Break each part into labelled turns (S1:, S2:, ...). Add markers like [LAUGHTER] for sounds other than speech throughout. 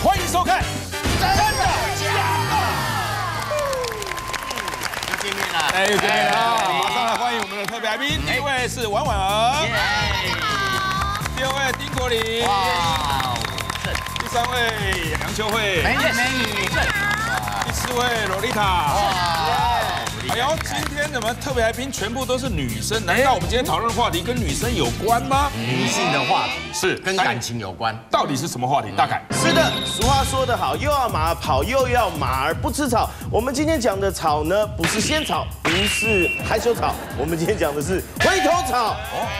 S1: 欢迎收看。
S2: 真的假的？又见面了，
S1: 哎，又见面了啊！马上来欢迎我们的特别来宾，第一位是婉婉儿，第二位丁国林，
S2: 哇，
S1: 第三位杨秋慧，
S2: 美女美女，
S1: 第四位洛丽塔。哎呦，今天怎么特别来宾全部都是女生，难道我们今天讨论的话题跟女生有关吗？
S2: 女性的话题
S1: 是
S2: 跟感情有关。
S1: 到底是什么话题？大概
S3: 是的，俗话说得好，又要马跑，又要马儿不吃草。我们今天讲的草呢，不是仙草，不是害羞草，我们今天讲的是回头草。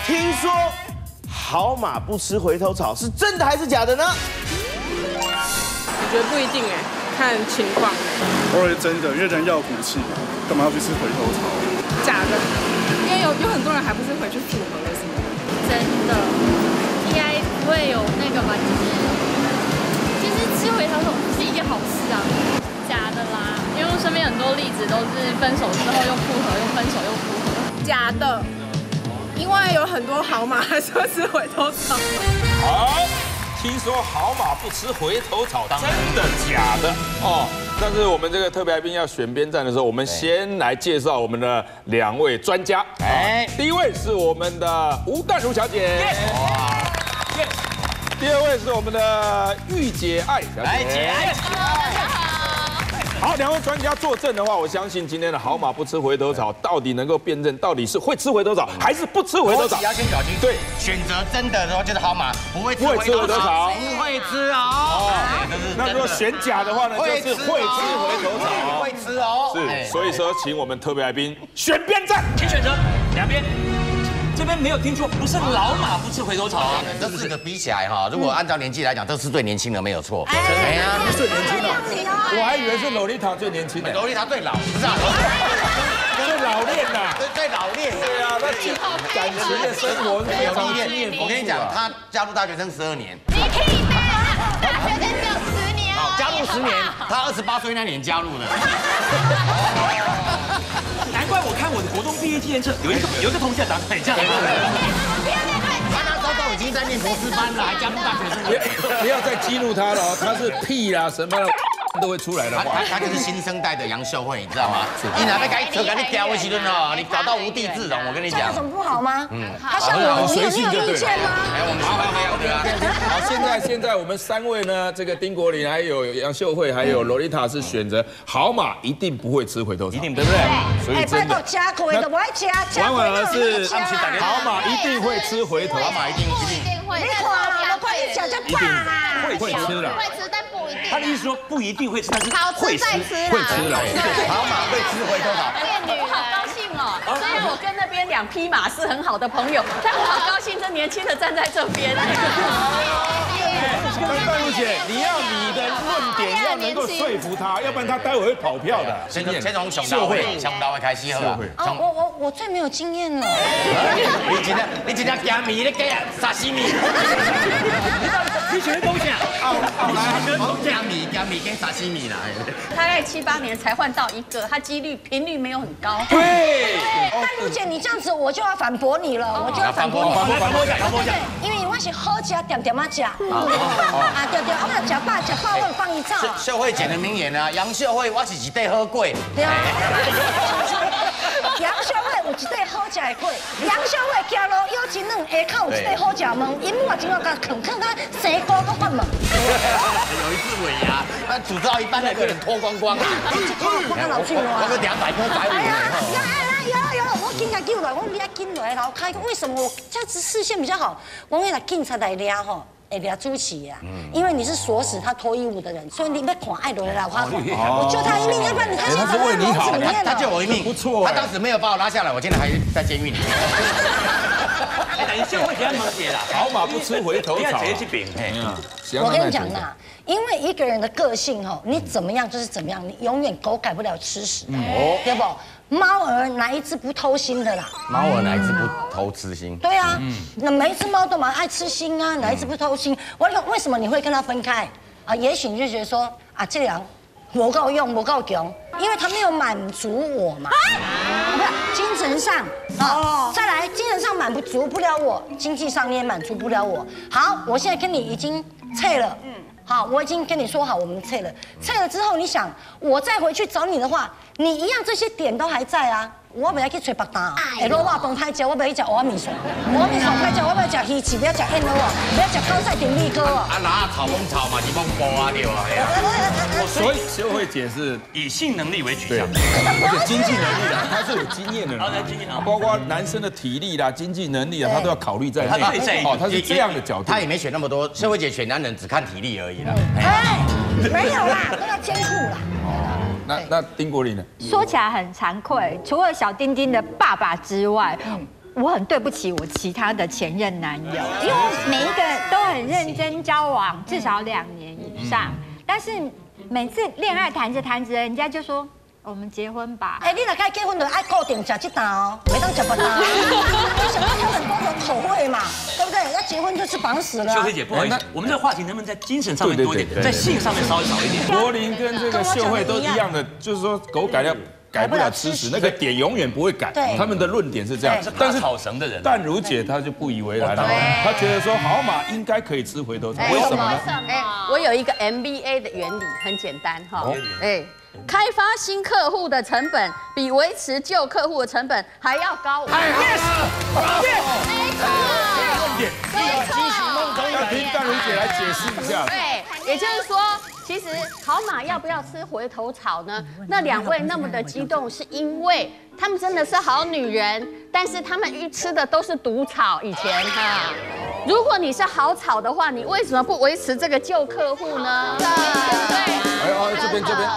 S3: 听说好马不吃回头草，是真的还是假的呢？
S4: 我觉得不一定哎，看情况。
S5: 偶尔真的，因为人要有骨气嘛，干嘛要去吃回头草？
S4: 假的，因为有有很多人还不是回去复合了什么的。
S6: 真的，应该不会有那个吧？就是其实吃回头草不是一件好事啊。假的啦，因为我身边很多例子都是分手之后又复合，又分手又复合。
S4: 假的，因为有很多好马还是会吃回头草。
S1: 好，听说好马不吃回头草，真的假的？哦，但是我们这个特别来宾要选边站的时候，我们先来介绍我们的两位专家。哎，第一位是我们的吴淡如小姐。哇。第二位是我们的御姐爱小姐。好，两位专家作证的话，我相信今天的好马不吃回头草，到底能够辨认到底是会吃回头草还是不吃回头草？
S2: 要先搞清楚。
S1: 对，
S2: 选择真的的话就是好马，不会吃
S1: 回头草
S2: 不会吃哦。
S1: 那如果选假的话呢，就是会吃回头草。
S2: 会吃哦。
S1: 是，所以说请我们特别来宾选边站，
S7: 请选择两边。这边没有听错，不是老马不吃回头草啊。
S2: 这四个比起来哈，如果按照年纪来讲，这是最年轻的没有错。哎
S1: 呀，最年轻的，我还以为是洛丽塔最年轻的，
S2: 洛丽塔最老，不是啊？
S1: 最老练呐，
S2: 最最老练。
S1: 对啊，那感情的生活非常经验。
S2: 我跟你讲，他加入大学生十二年。
S6: 你屁的，大学生只有十年哦。
S2: 加入十年，他二十八岁那年加入的。[LAUGHS]
S7: 我的国中毕业纪念册有一个有一个同学长很像。
S2: 他那时候都已经在念博士班了，还加入大学生。
S1: 不要再激怒他了哦，他是屁啦什么都会出来的话。
S2: 他他就是新生代的杨秀慧，你知道吗？你哪边该扯赶紧挑回去的呢？你搞到无地自容，我跟你讲。
S8: 有什么不好吗？嗯，他像我，你有你有意见吗？
S2: 哎，我们好好好对啊。
S1: 好，现在现在我们三位呢，这个丁国林还有杨秀慧还有洛丽塔是选择好马一定不会吃回头草，一定对不对？
S8: 所以拜托加回的我爱加，
S1: 加回的是好马一定会吃回头，
S2: 好马一定一定会。
S8: 你看，我快一讲就罢啦。
S1: 会会吃了，
S6: 会吃但不一定。
S7: 他的意思说不一定会吃，但是
S6: 会吃再吃啦。
S1: 会吃了，
S2: 好马会吃回头草。
S6: 变女，好高兴哦！
S9: 虽然我跟那边两匹马是很好的朋友，但我好高兴，这年轻的站在这边。
S1: 戴茹姐，你要你的论点要能够说服他，要不然他待会会跑票的。
S2: 先先从熊大会，熊大会开始好了。
S8: 哦，我我我最没有经验了。
S2: 你今天你今天加米，你给沙西米。
S7: 你选东西啊？
S2: 好来，好加米加米跟沙西米来。
S9: 大概七八年才换到一个，它几率频率没有很高。
S1: 对。
S8: 戴茹姐，你这样子我就要反驳你了，我就要反驳你。
S7: 反驳反驳一下，反驳一下。
S8: 因为我是好吃点点啊吃。啊对对，我们吃饱吃饱，我放一照。
S2: 秀慧姐的名言啊，杨秀慧，我是一对好贵。
S8: 对啊。[LAUGHS] [LAUGHS] 杨小伟有一对好食的粿，杨小伟走路腰一软，下口有一对好食门，因母啊今晚甲啃啃啊生锅都发问。
S2: 有一次尾牙，他煮到一半，那个人脱光光。
S8: 我跟老去了。
S2: 我个两百
S8: 有有有，我紧甲救来，我你要紧来，然后开，为什么我这样子视线比较好？我为了警察来抓吼。哎，抓朱启呀，因为你是锁死他脱衣舞的人，所以你被看爱的人老花，我救他一命，要不然你他现在在
S1: 为你好，
S2: 他救我一命，
S1: 不错。
S2: 他当时没有把我拉下来，我现在还在监狱里。[LAUGHS]
S7: 哎，你秀慧给他们解了，
S1: 好马不吃回头草。
S8: 我跟你讲呐，因为一个人的个性哈，你怎么样就是怎么样，你永远狗改不了吃屎，对不？猫儿哪一只不偷腥的啦？
S2: 猫儿哪一只不偷吃腥？
S8: 对啊，那每一只猫都蛮爱吃腥啊，哪一只不偷腥？我讲为什么你会跟它分开啊？也许你就觉得说啊，这样不够用，不够强，因为它没有满足我嘛。不是精神上哦，再来精神上满足不了我，经济上你也满足不了我。好，我现在跟你已经拆了，嗯，好，我已经跟你说好，我们撤了，撤了之后，你想我再回去找你的话，你一样这些点都还在啊。我不要去吹白单，下滷肉饭太食，我不要去吃蚵仔面线，蚵仔面线太食，我不要吃鱼翅，不要吃燕窝啊，不要吃高菜顶力哥哦。
S2: 啊，拿炒崩炒嘛，是崩波啊，对吧？
S1: 所以秀慧姐是
S7: 以性能力为取，向
S1: 而且经济能力的，[LAUGHS] 她是有经验的人
S7: 好的经验啊
S1: 包括男生的体力啦、经济能力啊，她都要考虑在内。
S7: 她会在意
S1: 哦，她是这样的角度
S2: 他。也没选那么多，社会姐选男人只看体力而已啦。
S8: 哎，没有啦，都要兼顾啦。
S1: 那那丁国林呢？
S10: 说起来很惭愧，除了小丁丁的爸爸之外，我很对不起我其他的前任男友，因为我每一个都很认真交往，至少两年以上，但是每次恋爱谈着谈着，人家就说我们结婚吧。
S8: 哎，你若该结婚就爱固定吃这道哦，没当吃不到。[LAUGHS] 你想要有很多种口味嘛，对不对？要结婚就是绑死了。
S7: 秀慧姐，不好意思，我们这个话题能不能在精神上面多一点，在性上面稍微少一点？
S1: 柏林跟这个秀慧都一样的，就是说狗改掉改不了吃屎，那个点永远不会改。他们的论点是这样，但是
S7: 爬草绳的人，
S1: 但如姐她就不以为然了，她觉得说好马应该可以吃回头草，为什么呢？
S9: 哎，我有一个 MBA 的原理，很简单哈。哎，开发新客户的成本比维持旧客户的成本还要高。
S1: 哎
S9: 没错，
S1: 论点，
S9: 没错。
S1: 要听淡如姐来解释一下。
S9: 对，也就是说，其实好马要不要吃回头草呢？那两位那么的激动，是因为他们真的是好女人，但是他们一吃的都是毒草。以前哈，如果你是好草的话，你为什么不维持这个旧客户呢？对不对？
S1: 哎呦，这边这边，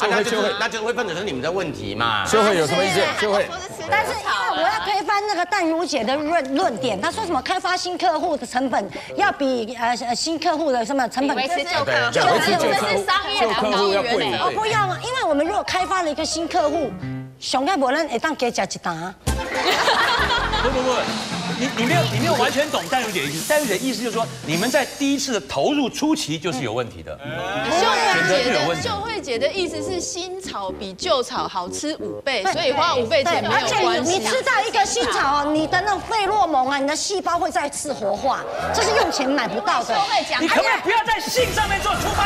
S2: 那就是那就是会分成是你们的问题嘛。
S1: 秀慧有什么意见？秀慧，
S8: 但是因为我要推翻那个淡如姐的论论点，她说什么开发新客户的成本要比呃呃新客户的什么成本
S9: 维持旧客户，
S1: 对维持旧
S9: 这是商业
S1: 旧客户要贵
S8: 哦不要啊，因为我们如果开发了一个新客户，上该无人会当给吃一单。[LAUGHS]
S7: 不不不，你你没有你没有完全懂戴茹姐的意思。戴茹姐的意思就是说，你们在第一次的投入初期就是有问题的，
S4: 秀慧姐的秀慧姐的意思是新草比旧草好吃五倍，所以花五倍钱没有关系。
S8: 你你吃到一个新草哦，你的那种费洛蒙啊，你的细胞会再次活化，这是用钱买不到的。
S7: 你可不可以不要在性上面做出发？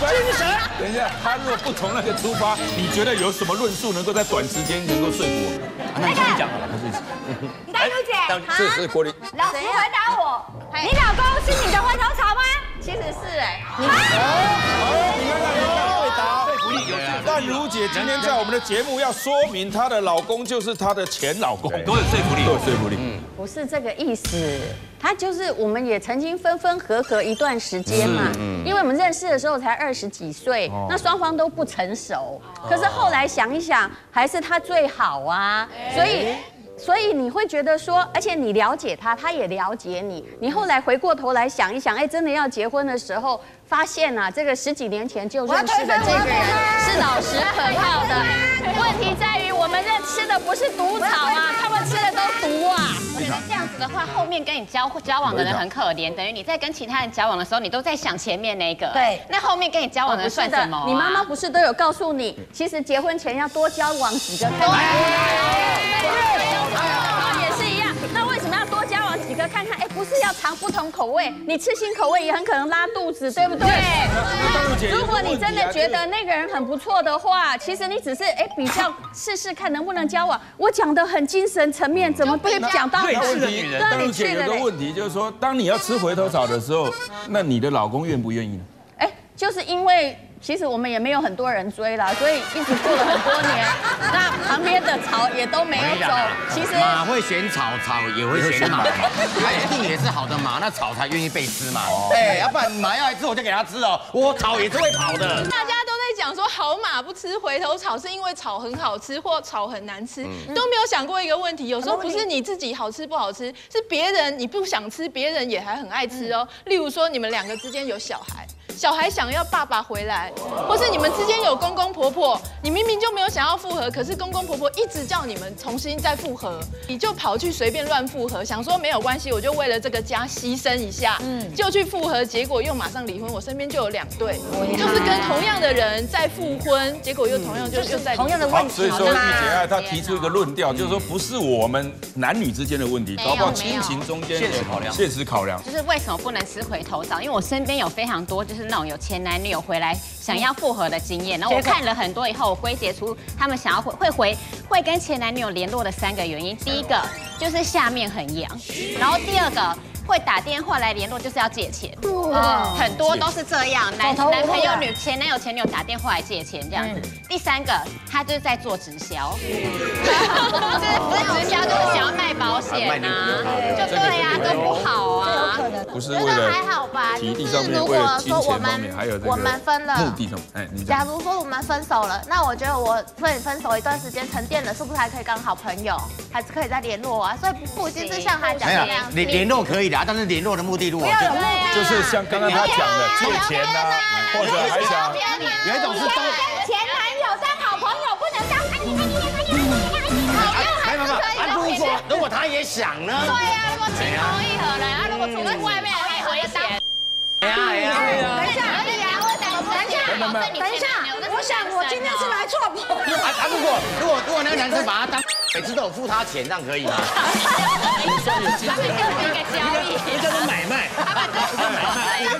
S7: 精神。
S1: 等一下，他如果不从那个出发，你觉得有什么论述能够在短时间能够说服我？
S7: 那你继续讲好 [LAUGHS] 了。
S10: 丹如姐，
S1: 是是郭林，
S10: 老实回答我，你老公是你的回头草吗？
S9: 其实是哎，
S7: 说服力有
S1: 但如姐今天在我们的节目要说明她的老公就是她的前老公，
S7: 都有说服力
S1: 都有说服力。嗯。
S9: 不是这个意思，他就是我们也曾经分分合合一段时间嘛，因为我们认识的时候才二十几岁，那双方都不成熟，可是后来想一想，还是他最好啊，所以。所以你会觉得说，而且你了解他，他也了解你。你后来回过头来想一想，哎，真的要结婚的时候，发现啊，这个十几年前就认识的这个人是老实可靠的。问题在于我们认吃的不是毒草啊，他们吃的都毒啊。
S11: 可是这样子的话，后面跟你交交往的人很可怜，等于你在跟其他人交往的时候，你都在想前面那个。
S8: 对
S11: 那后面跟你交往的人算什么啊？
S9: 你妈妈不是都有告诉你，其实结婚前要多交往几个看看。也不是要尝不同口味，你吃新口味也很可能拉肚子，对不对？如果你真的觉得那个人很不错的话，其实你只是哎比较试试看能不能交往。我讲的很精神层面，怎么被讲到
S7: 对
S1: 那问题，
S7: 是的女人
S1: 淡如姐有个问题就是说，当你要吃回头草的时候，那你的老公愿不愿意呢？
S9: 哎，就是因为其实我们也没有很多人追啦，所以一直过了很多年，那旁边的草也都没有走。其实
S2: 马会选草，草也会选马，它一定也是好的马，那草才愿意被吃嘛。[LAUGHS] 哎，要不然马要来吃我就给它吃哦，我草也是会跑的。
S4: 大家都在讲说好马不吃回头草，是因为草很好吃或草很难吃，都没有想过一个问题。有时候不是你自己好吃不好吃，是别人你不想吃，别人也还很爱吃哦。例如说你们两个之间有小孩。小孩想要爸爸回来，或是你们之间有公公婆婆，你明明就没有想要复合，可是公公婆婆一直叫你们重新再复合，你就跑去随便乱复合，想说没有关系，我就为了这个家牺牲一下，嗯就去复合，结果又马上离婚。我身边就有两对，就是跟同样的人在复婚，结果又同样就又在
S8: 同样的，问题。
S1: 所以说玉姐爱她提出一个论调，就是说不是我们男女之间的问题，
S11: 没有
S1: 搞不好亲情中间
S7: 现实考量
S1: 现实考量。
S11: 就是为什么不能吃回头草？因为我身边有非常多就是那种有前男女友回来想要复合的经验。然后我看了很多以后，我归结出他们想要会会回会跟前男女友联络的三个原因。第一个就是下面很痒，然后第二个。会打电话来联络就是要借钱，很多都是这样，男男朋友、女前男友、前女友打电话来借钱这样子。第三个，他就是在做直销，就是不是直销，就是想要卖保险啊，就对呀，都不好啊。
S1: 不是为了
S12: 还好吧？
S1: 体力上面，为了金钱方面，还有这个
S12: 我们分了
S1: 目的上，哎，
S12: 假如说我们分手了，那我觉得我分分手一段时间沉淀了，是不是还可以当好朋友，还是可以再联络啊？所以不一定是像他讲的那样，
S2: 你联络可以的。但是联络的目的如果
S1: 就是像刚刚他讲的借钱呐，或者还想
S2: 有一种是当
S12: 前男友当好朋友，不能当谈你谈你谈你谈你好用还是可以。
S2: 如果如果他也想呢？
S12: 对呀，如果情投意合呢？啊，如果出在外面还危险。
S2: 哎呀哎呀！
S12: 等一下，我等一下，
S8: 等一下，我想我今天是来错朋友。
S2: 啊啊！如果如果如果那个男生把他当每次都有付他钱，这样可以吗？
S11: 他们就是一个交易，
S7: 这叫做买卖，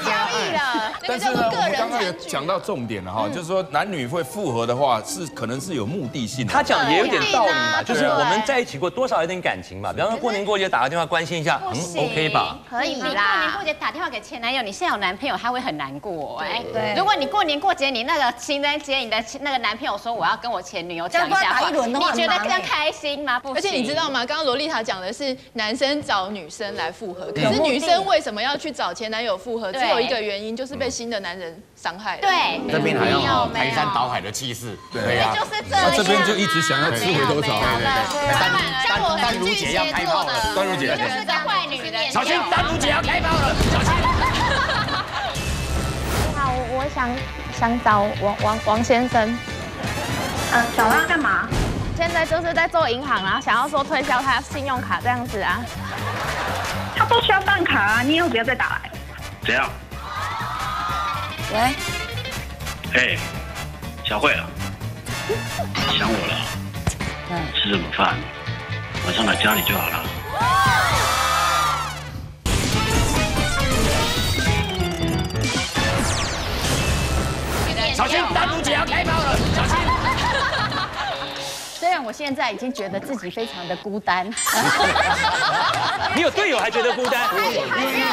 S11: 交易了。
S1: 但是呢，我们刚刚也讲到重点了哈，就是说男女会复合的话，是可能是有目的性的。
S7: 他讲也有点道理嘛，就是我们在一起过多少有点感情嘛，比方说过年过节打个电话关心一下，嗯，OK 吧？
S11: 可以啦。过年过节打电话给前男友，你现在有男朋友，他会很难过哎。
S8: 对。
S11: 如果你过年过节，你那个情人节，你的那个男朋友说我要跟我前女友讲一下话，你觉得这样开心吗？不
S4: 而且你知道吗？刚刚萝莉塔讲的是男生找女生来复合，可是女生为什么要去找前男友复合？只有一个原因，就是被新的男人伤害。
S11: 对。
S2: 这边还要排山倒海的气势。
S1: 对
S11: 呀。就是这样。
S1: 这边就一直想要吃回头草。
S11: 对对对。像我
S2: 丹如姐要开炮了，
S1: 丹如姐
S11: 就是个坏女人。
S2: 小心，丹如姐要开炮了，小心。
S12: 你好，我想想找王王王先生。
S13: 呃，找他干嘛？
S12: 现在就是在做银行啊，想要说推销他信用卡这样子啊。
S13: 他不需要办卡啊，你以后不要再打来。
S14: 怎样？
S8: 喂。
S14: 哎，小慧啊，想我了？嗯。吃什么饭？晚上来家里就好了。
S2: 小心，丹如姐要开炮了，
S9: 然我现在已经觉得自己非常的孤单，[LAUGHS]
S7: 你有队友还觉得孤单？
S9: 因为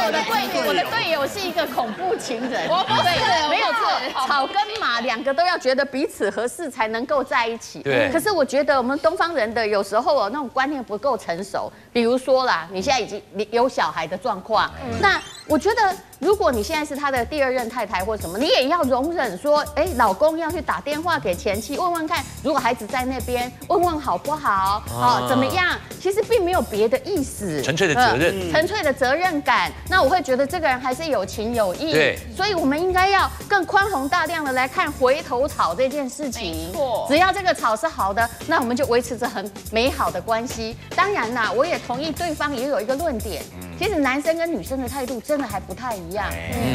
S9: 我的队，我的队友是一个恐怖情人，
S4: 我不是，
S9: 没有错，草跟马两个都要觉得彼此合适才能够在一起。
S7: 对。
S9: 可是我觉得我们东方人的有时候哦，那种观念不够成熟。比如说啦，你现在已经有小孩的状况，那我觉得如果你现在是他的第二任太太或什么，你也要容忍说，哎，老公要去打电话给前妻问问看，如果孩子在那边，问问好不好，好怎么样？其实并没有别的意思，
S7: 纯粹的责任，
S9: 纯粹的责任感。那我会觉得这个人还是有情有义，
S7: 对，
S9: 所以我们应该要更宽宏大量的来看回头草这件事情。错，只要这个草是好的，那我们就维持着很美好的关系。当然啦，我也。同意对方也有一个论点，其实男生跟女生的态度真的还不太一样。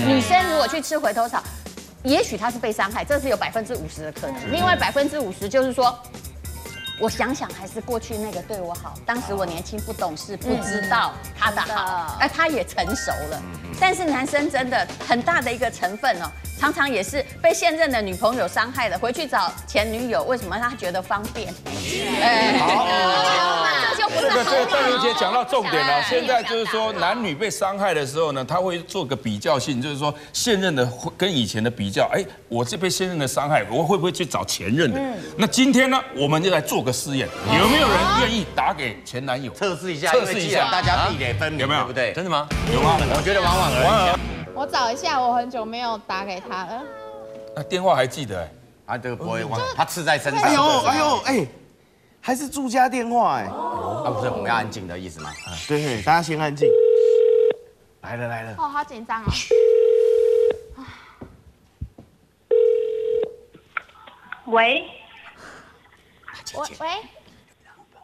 S9: 女生如果去吃回头草，也许她是被伤害，这是有百分之五十的可能。另外百分之五十就是说，我想想还是过去那个对我好，当时我年轻不懂事，不知道他的好，哎，他也成熟了。但是男生真的很大的一个成分哦。常常也是被现任的女朋友伤害的，回去找前女友，为什么他觉得方便？
S1: 哎，好，这就不是。这个这个邓如姐讲到重点了，现在就是说男女被伤害的时候呢，他会做个比较性，就是说现任的跟以前的比较，哎，我这被现任的伤害，我会不会去找前任的？那今天呢，我们就来做个试验，有没有人愿意打给前男友
S2: 测试一下？
S1: 测试一下，
S2: 大家壁垒分明，
S1: 有没有？
S2: 对不对？
S7: 真的吗？
S1: 有吗？
S2: 我觉得往往而已。
S12: 我找一下，我很久没有打给他了。
S1: 那电话还记得？哎，
S2: 啊，这个不会忘，他刺在身上。
S3: 哎呦，哎呦，哎，还是住家电话哎。
S2: 啊，不是，我们要安静的意思吗？
S3: 对，大家先安静。来了来了。
S12: 哦，好紧张啊。
S13: 喂。
S12: 喂喂。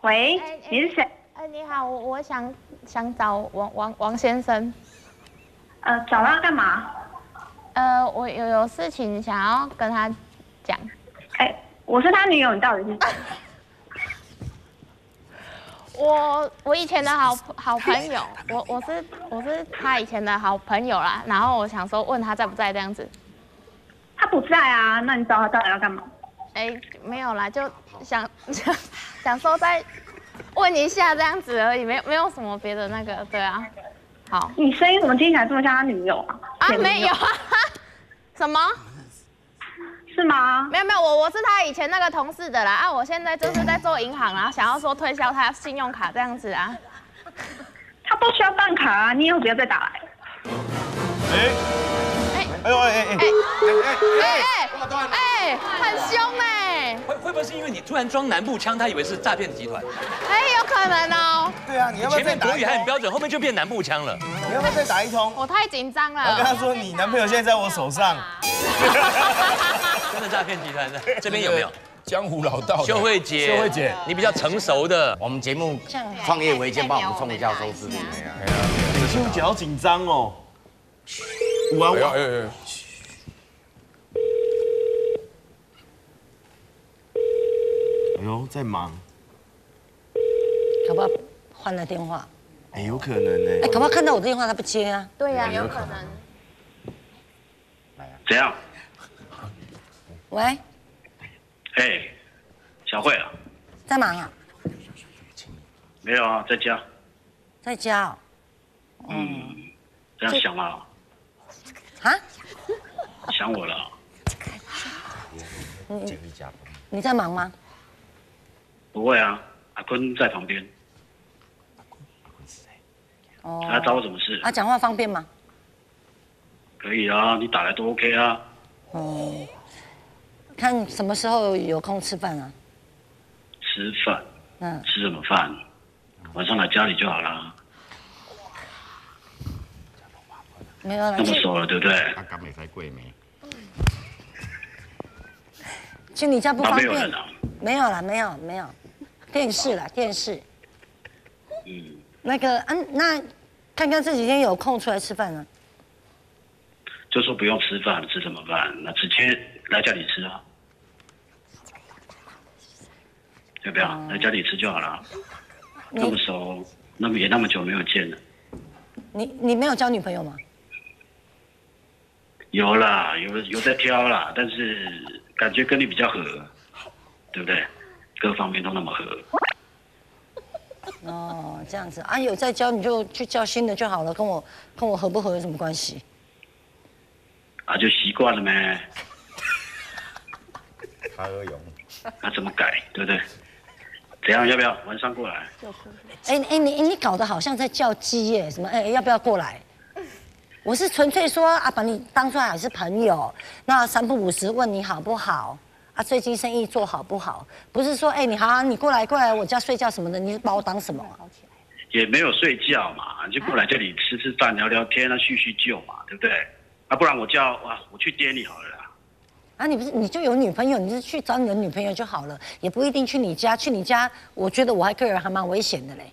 S13: 喂，你是谁？
S12: 哎，你好，我我想想找王王王先生。
S13: 呃，找他干嘛？
S12: 呃，我有有事情想要跟他讲。
S13: 哎，我是他女友，你到底是？[LAUGHS]
S12: 我我以前的好好朋友，[LAUGHS] 我我是我是他以前的好朋友啦。然后我想说问他在不在这样子。
S13: 他不在啊，那你找他到底要干嘛？
S12: 哎，没有啦，就想想 [LAUGHS] 想说再问一下这样子而已，没没有什么别的那个，对啊。好，
S13: 你声音怎么听起来这么像他女友啊？
S12: 啊，没有啊，[LAUGHS] 什么？
S13: 是吗？
S12: 没有没有，我我是他以前那个同事的啦啊，我现在就是在做银行啊，想要说推销他信用卡这样子啊。
S13: 他不需要办卡啊，你以后不要再打来。
S3: 哎，哎呦哎哎哎
S12: 哎哎哎，很凶哎。
S7: 会会不会是因为你突然装南部腔，他以为是诈骗集团？
S12: 哎，有可能哦。
S3: 对啊，你要不要
S7: 前面国语还很标准，后面就变南部腔了。
S3: 你要不要再打一通？
S12: 我太紧张了。
S3: 我跟他说，你男朋友现在在我手上。
S7: 真的诈骗集团的，这边有没有？
S1: 江湖老道，
S7: 秀慧姐，
S1: 秀慧姐，
S7: 你比较成熟的。
S2: 我们节目创业维艰，帮我们冲一下收视率。
S3: 你秀姐好紧张哦。哇哇！哎哎哎呦，在忙。
S8: 可不可以换了电话？
S3: 哎，有可能呢。
S8: 哎，可不好看到我的电话他不接啊？
S12: 对呀，有可能。
S14: 怎样？
S8: 喂。
S14: 哎，小慧啊。
S8: 在忙啊？
S14: 没有啊，在家。
S8: 在家哦。
S14: 嗯。这样想啊？
S8: 啊？
S14: 想我了？
S8: 你你在忙吗？
S14: 不会啊，阿坤在旁边。
S8: 哦。
S14: 他找我什么事？
S8: 啊，讲话方便吗？
S14: 可以啊，你打来都 OK 啊。
S8: 哦。看什么时候有空吃饭啊？
S14: 吃饭。
S8: 嗯。
S14: 吃什么饭？晚上来家里就好了。
S8: 没有了。
S14: 那么熟了，对不对？
S2: 阿刚没在贵没。
S8: 去你家不方便。
S14: 没有了。
S8: 没有了，没有没有。电视啦，电视。
S14: 嗯。
S8: 那个，嗯，那看看这几天有空出来吃饭呢。
S14: 就说不用吃饭，吃什么饭？那直接来家里吃啊。要不要来家里吃就好了？那么熟，那么也那么久没有见了。
S8: 你你没有交女朋友吗？
S14: 有啦，有有在挑啦，但是感觉跟你比较合，对不对？各方面都那么合。
S8: 哦，这样子啊，有在教你就去教新的就好了，跟我跟我合不合有什么关系？
S14: 啊，就习惯了呗？[LAUGHS]
S2: 他而勇。
S14: 那怎么改，对不对？怎样？要不要晚上过来？
S8: 哎哎，你你搞得好像在叫鸡耶？什么？哎，要不要过来？我是纯粹说啊，把你当出来还是朋友，那三不五时问你好不好？啊，最近生意做好不好？不是说哎，你好，你过来过来我家睡觉什么的，你把我当什么？
S14: 也没有睡觉嘛，就过来这里吃吃饭、聊聊天啊，叙叙旧嘛，对不对？啊，不然我叫啊，我去接你好了啦。
S8: 啊，你不是你就有女朋友，你就去找你的女朋友就好了，也不一定去你家。去你家，我觉得我还个人还蛮危险的嘞。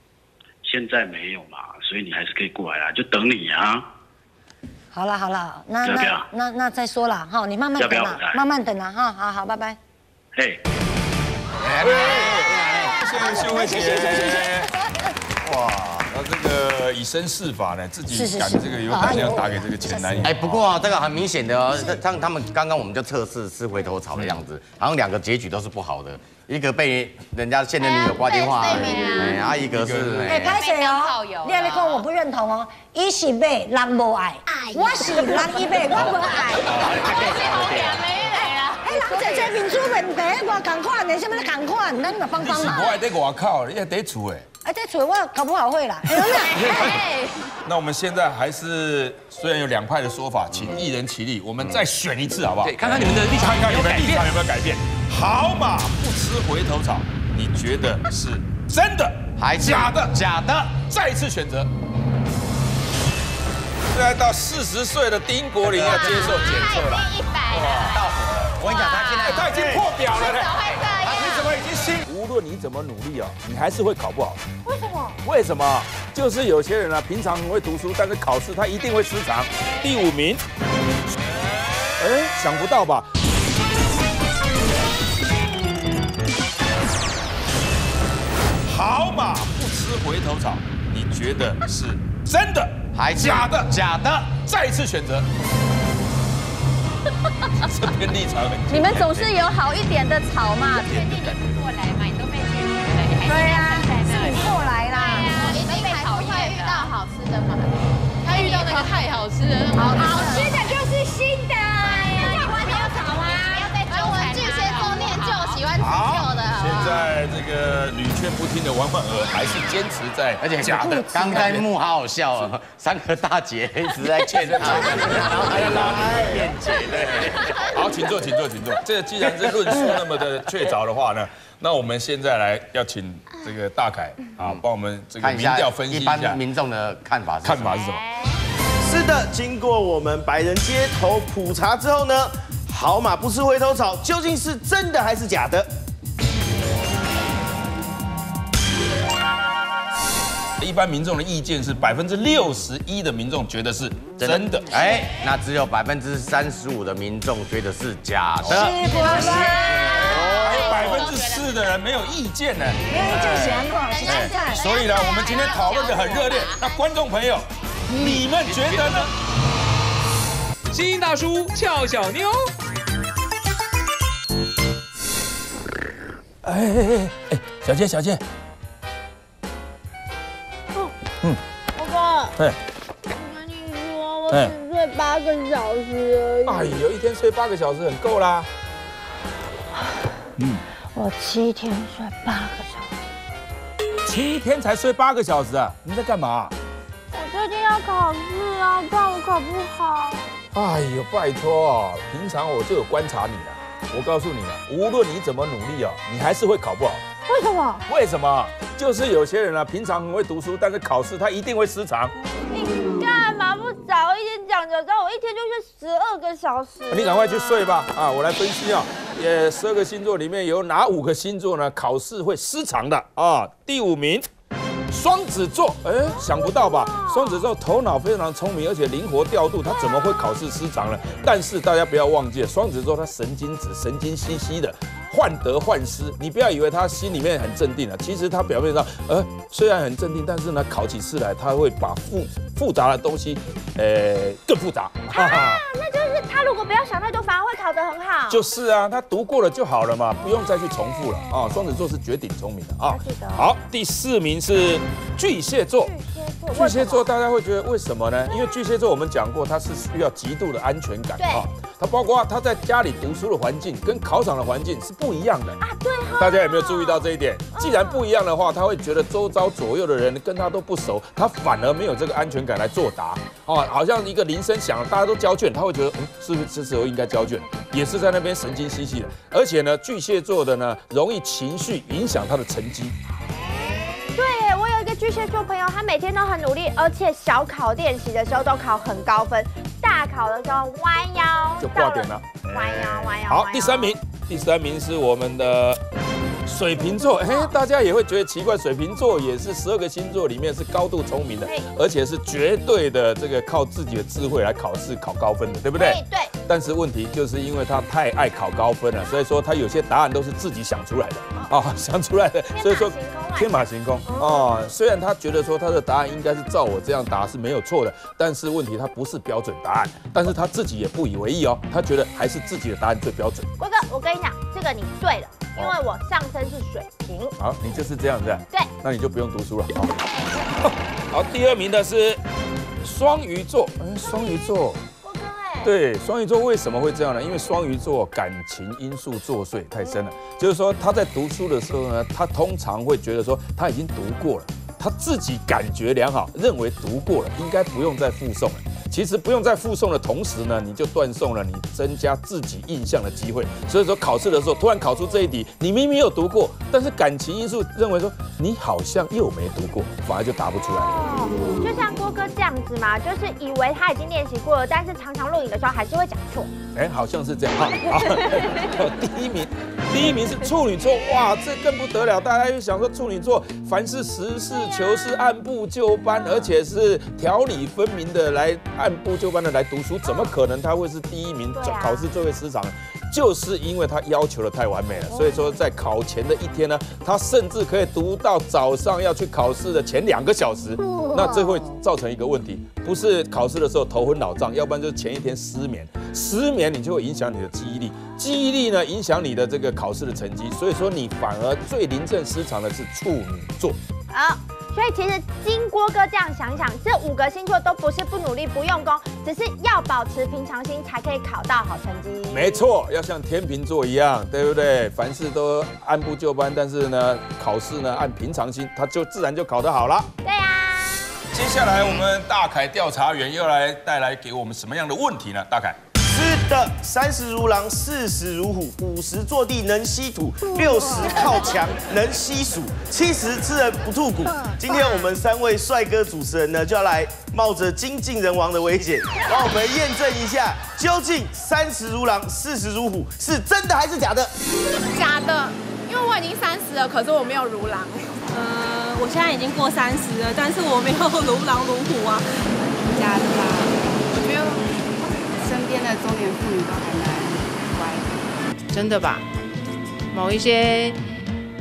S14: 现在没有嘛，所以你还是可以过来啊，就等你啊。
S8: 好了好了，那那那那再说了哈，你慢慢等啦，慢慢等啦哈，好好拜拜。
S14: 嘿。
S1: 谢谢谢谢谢谢。哇。那这个以身试法呢，自己敢这个有胆量打给这个前男友。
S2: 哎，不过啊，这个很明显的哦，像他们刚刚我们就测试吃回头草的样子，好像两个结局都是不好的，一个被人家现任女友挂电话，哎，啊，一个是
S8: 哎，拍谁哦？你来讲我不认同哦，一是被人无爱，我是人伊被我无爱。哎，人姐姐民主问题，我共款的，什么都共款，咱就帮帮忙。
S1: 我还在外口，你还在厝诶。
S8: 哎，在厝我搞不好会啦。[LAUGHS] [LAUGHS]
S1: 那我们现在还是虽然有两派的说法，请一人起立，我们再选一次好不好？
S7: 看看你们的立场，
S1: 看看你们立场有没有改变。好马不吃回头草，你觉得是真的
S2: 还是
S1: 假的？
S2: 假的。
S1: 再一次选择。现在到四十岁的丁国林要接受检测了。
S12: 一百。
S2: 哇，到手了！我跟你讲，他现在
S1: 他已经破表了嘞。
S12: 你
S1: 怎么已经心？无论你怎么努力啊，你还是会考不好。
S12: 为什么？
S1: 为什么？就是有些人啊，平常很会读书，但是考试他一定会失常。第五名。哎，想不到吧？好马不吃吃回头草，你觉得是真的
S2: 还是
S1: 假的？
S2: 假的？
S1: 再一次选择。[LAUGHS] 这边立场很
S9: 你们总是有好一点的草嘛，
S11: 确定你不过来嘛，你都被拒绝了，你还
S9: 对呀
S11: 是。
S9: 你过来啦。
S11: 对啊，
S12: 一定被讨厌遇到好吃的嘛。
S4: 他遇到那个太好吃了，
S12: 好
S10: 好吃的就是新的，
S11: 不要吵啊！不要再
S12: 而我们巨蟹座念旧，喜欢吃旧
S1: 个屡劝不听的王婉娥还是坚持在，
S2: 而且
S1: 假的。
S2: 刚开幕好好笑啊，三个大姐 [LAUGHS] 一直在劝他，然后还要拉辩解的。
S1: 好，请坐，请坐，请坐。这个既然是论述那么的确凿的话呢，[LAUGHS] 那我们现在来要请这个大凯啊，帮我们这个民调分析
S2: 一
S1: 一下
S2: 民众的看法是什么
S1: 看法是什么？
S3: 是的，经过我们百人街头普查之后呢，好马不吃回头草究竟是真的还是假的？
S1: 一般民众的意见是百分之六十一的民众觉得是真的，
S2: 哎，那只有百分之三十五的民众觉得是假的。
S8: 是不是？
S1: 还有百分之四的人没有意见呢。
S8: 没有意见喜欢看，喜欢看。
S1: 所以呢，我们今天讨论的很热烈。那观众朋友，你们觉得呢？
S15: 新大叔俏小妞，
S1: 哎哎哎哎，小健小健，哎，
S16: 我跟你说，我
S1: 哎
S16: 只睡八个小时而已。
S1: 哎呦，一天睡八个小时很够啦。嗯，
S16: 我七天睡八个小时。
S1: 七天才睡八个小时啊？你在干嘛？
S16: 我最近要考试啊，怕我考不好。
S1: 哎呦，拜托，平常我就有观察你了。我告诉你了，无论你怎么努力啊，你还是会考不好。
S16: 为什么？
S1: 为什么？就是有些人啊，平常很会读书，但是考试他一定会失常。
S16: 你干嘛不早一点讲？早知道我一天就睡十二个小时。
S1: 你赶快去睡吧。啊，我来分析啊，也十二个星座里面有哪五个星座呢？考试会失常的啊。第五名，双子座。哎，想不到吧？双子座头脑非常聪明，而且灵活调度，他怎么会考试失常呢？但是大家不要忘记，双子座他神经质、神经兮兮的。患得患失，你不要以为他心里面很镇定了，其实他表面上，呃，虽然很镇定，但是呢，考起试来他会把复复杂的东西，呃，更复杂。哈哈
S16: 啊，那就是他如果不要想太多，反而会考得很好。
S1: 就是啊，他读过了就好了嘛，不用再去重复了啊。双子座是绝顶聪明的啊。好，第四名是巨蟹座。巨蟹座大家会觉得为什么呢？因为巨蟹座我们讲过，它是需要极度的安全感啊。它包括他在家里读书的环境跟考场的环境是不一样的啊。
S16: 对
S1: 大家有没有注意到这一点？既然不一样的话，他会觉得周遭左右的人跟他都不熟，他反而没有这个安全感来作答哦。好像一个铃声响了，大家都交卷，他会觉得嗯，是不是这时候应该交卷？也是在那边神经兮兮的。而且呢，巨蟹座的呢，容易情绪影响他的成绩。
S16: 对，我有一个巨蟹座朋友，他每天都很努力，而且小考练习的时候都考很高分，大考的时候弯腰
S1: 就挂点了。
S16: 弯腰弯腰。
S1: 好，第三名，第三名是我们的水瓶座。哎，大家也会觉得奇怪，水瓶座也是十二个星座里面是高度聪明的，而且是绝对的这个靠自己的智慧来考试考高分的，对不对？
S16: 对。
S1: 但是问题就是因为他太爱考高分了，所以说他有些答案都是自己想出来的啊，[LAUGHS] 想出来的，所以说天马行空啊。虽然他觉得说他的答案应该是照我这样答是没有错的，但是问题他不是标准答案，但是他自己也不以为意哦，他觉得还是自己的答案最标准。
S16: 龟哥，我跟你讲，这个你对了，因为我上身是水平。
S1: 好，你就是这样子。
S16: 对，
S1: 那你就不用读书了。好，好，第二名的是双鱼座。嗯，双鱼座。对，双鱼座为什么会这样呢？因为双鱼座感情因素作祟太深了。就是说他在读书的时候呢，他通常会觉得说他已经读过了，他自己感觉良好，认为读过了，应该不用再复诵了。其实不用在附送的同时呢，你就断送了你增加自己印象的机会。所以说考试的时候突然考出这一题，你明明有读过，但是感情因素认为说你好像又没读过，反而就答不出来。
S16: 哦，就像郭哥这样子嘛，就是以为他已经练习过了，但是常常录影的时候还是会讲错。
S1: 哎，好像是这样。好，[LAUGHS] 第一名，第一名是处女座，哇，这更不得了。大家又想说处女座凡是实事求是、按部就班，而且是条理分明的来按部就班的来读书，怎么可能他会是第一名？考试最会失常。就是因为他要求的太完美了，所以说在考前的一天呢，他甚至可以读到早上要去考试的前两个小时。那这会造成一个问题，不是考试的时候头昏脑胀，要不然就是前一天失眠。失眠你就会影响你的记忆力，记忆力呢影响你的这个考试的成绩，所以说你反而最临阵失常的是处女座。
S16: 好，所以其实金锅哥这样想一想，这五个星座都不是不努力不用功，只是要保持平常心才可以考到好成绩。
S1: 没错，要像天秤座一样，对不对？凡事都按部就班，但是呢，考试呢按平常心，他就自然就考得好了。
S16: 对呀、
S1: 接下来我们大凯调查员又来带来给我们什么样的问题呢？大凯，
S3: 是的，三十如狼，四十如虎，五十坐地能吸土，六十靠墙能吸鼠，七十吃人不吐骨。今天我们三位帅哥主持人呢，就要来冒着精尽人亡的危险，帮我们验证一下，究竟三十如狼，四十如虎是真的还是假的？
S17: 假的，因为我已经三十了，可是我没有如狼。呃，我现在已经过三十了，但是我没有如狼如虎啊。假的啦，边的中年妇女都还蛮乖。真的吧？某一些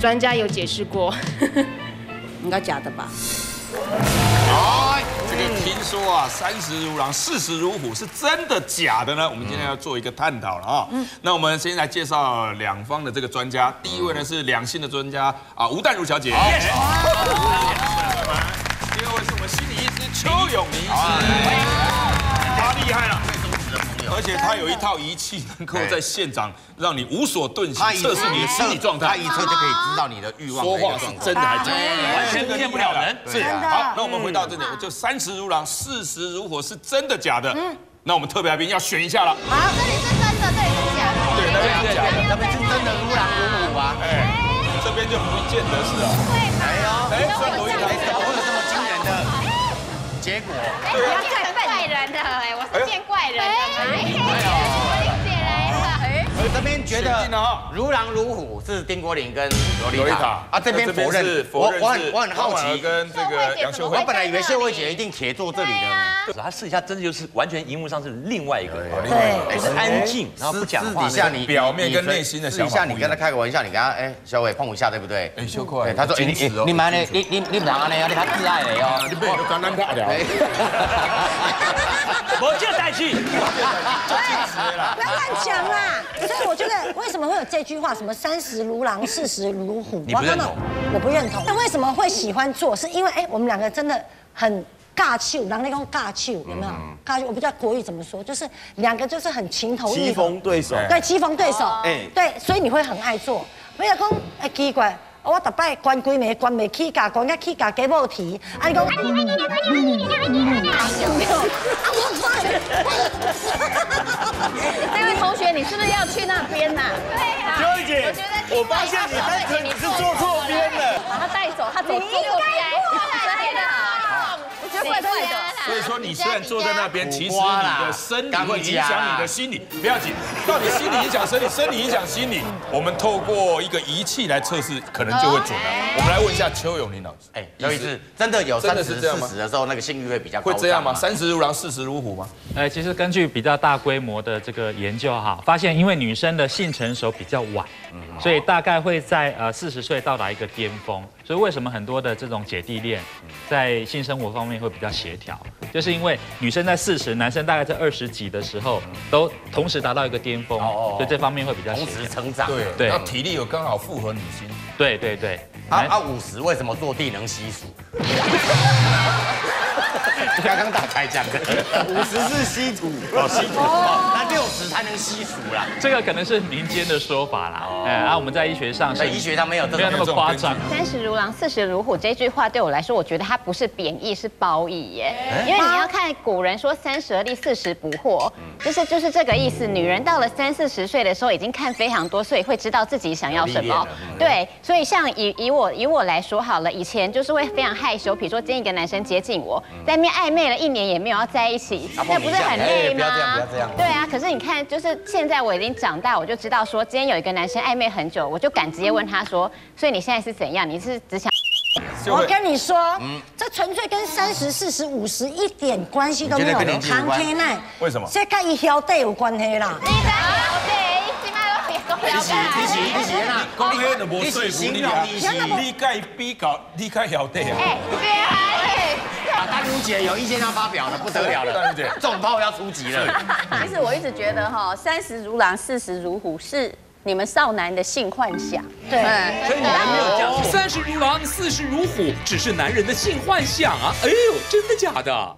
S17: 专家有解释过，[LAUGHS]
S8: 应该假的吧？
S1: 哎，这个听说啊，三十如狼，四十如虎，是真的假的呢？我们今天要做一个探讨了啊。嗯，那我们先来介绍两方的这个专家，第一位呢是两性的专家啊，吴淡如小姐。第二位是我们心理医师邱永明医师，他厉害了。而且他有一套仪器，能够在现场让你无所遁形，测试你的心理状态。
S2: 他一测就可以知道你的欲望
S1: 说话是。真的还是假的，
S7: 完全骗不了人
S1: 是
S2: 真的
S1: 好，那我们回到这里，就三十如狼，四十如火，是真的假的？嗯那我们特别来宾要选一下了。
S12: 好，这里是真的，这里是假的。
S1: 对，那边是假的，
S2: 那边是真的如狼如虎啊！
S1: 哎，这边就不见得是啊。
S2: 哎呦，
S1: 哎，算罗一
S2: 哎，结果？
S11: 不要见怪人的，哎，我是见怪人的。
S2: 这边觉得如狼如虎是丁国林跟洛
S1: 洛丽塔
S2: 啊，这边否认我我很我很好奇，
S1: 跟这个杨秀慧
S2: 我。本来以为秀慧姐一定铁坐这里的呢。
S7: 他私底下真的就是完全荧幕上是另外一个人，
S8: 对
S7: 就是安静，然后不讲话。
S2: 私底下你
S1: 表面跟内心的想法
S2: 私底下你跟他开个玩笑，你跟他哎，小伟碰一下，对不对？
S1: 哎，秀慧
S2: 对，，他说哎你你买呢？你你你不让安尼啊？你他自爱的哦。
S1: 你被都刚刚看了。
S7: 我就带去。
S8: 不要乱讲啦！我觉得为什么会有这句话，什么三十如狼，四十如虎？
S7: 你不认同？
S8: 我不认同。那为什么会喜欢做？是因为哎，我们两个真的很。尬秀，然后那种尬秀有没有？尬秀我不知道国语怎么说，就是两个就是很情投意
S3: 棋
S8: 合，
S3: 逢对手。
S8: 对，棋逢对手，
S3: 哎
S8: 对，所以你会很爱做。没有空，哎，奇怪，我逐摆关几暝关袂起价，关甲起价给无提，啊你讲，啊我
S9: 这位同学，你是不是要去那边呐？
S12: 对呀。
S3: 秀慧姐，我发现你单纯你是坐错边了。
S9: 把他带走，他走错边，真的，我觉得怪怪的。
S1: 所以说，你虽然坐在那边，其实你的生理会影响你的心理，不要紧。到底心理影响生理，生理影响心理，我们透过一个仪器来测试，可能就会准了。我们来问一下邱永林老师，
S2: 哎，有一次真的有
S1: 真
S2: 三十四十的时候，那个性欲会比较高
S1: 会这样吗？三十如狼，四十如虎吗？
S18: 哎，其实根据比较大规模的这个研究哈，发现因为女生的性成熟比较晚，所以大概会在呃四十岁到达一个巅峰。所以为什么很多的这种姐弟恋在性生活方面会比较协调，就是因为女生在四十，男生大概在二十几的时候都同时达到一个巅峰，所以这方面会比较协
S2: 同时。成长。
S1: 对，
S18: 对
S1: 然后体力有刚好符合女性。
S18: 对对对，
S2: 啊啊，五十为什么坐地能吸鼠？[LAUGHS] 刚刚打开讲的，
S3: 五十是稀土，
S2: 哦，稀土，哦那六十才能稀土啦。
S18: 这个可能是民间的说法啦，哎，啊，我们在医学上是
S2: 在医学上没有
S18: 没有那么夸张。
S11: 三十如狼，四十如虎这句话对我来说，我觉得它不是贬义，是褒义耶。因为你要看古人说三十而立，四十不惑，就是就是这个意思。女人到了三四十岁的时候，已经看非常多，所以会知道自己想要什么。对，所以像以以我以我来说好了，以前就是会非常害羞，比如说今天一个男生接近我，在那边暧昧了一年也没有要在一起，
S2: 啊
S11: 那不是很累
S2: 哎不要这样
S11: 吗
S2: 不要这样？
S11: 对啊，可是你看，就是现在我已经长大，我就知道说，今天有一个男生暧昧很久，我就敢直接问他说，所以你现在是怎样？你是只想？
S8: 我跟你说，这纯粹跟三十、四十、五十一点关系都没有
S2: 你觉得跟年纪无关
S8: 康天奈，
S1: 为什么
S8: 这跟一条带有关系啦。
S12: 你在对，一起码
S2: 你是你是你是啦
S1: 讲迄就无说服你啊！你该比较，你该晓得啊！
S12: 哎，别哎，
S2: 啊，丹如姐有意见要发表了，不得了了，丹如姐，重炮要出击了。
S9: 其实我一直觉得哈，三十如狼，四十如虎是你们少男的性幻想。
S8: 对
S15: 所以你还没有讲三十如狼，四十如虎，只是男人的性幻想啊！哎呦，真的假的？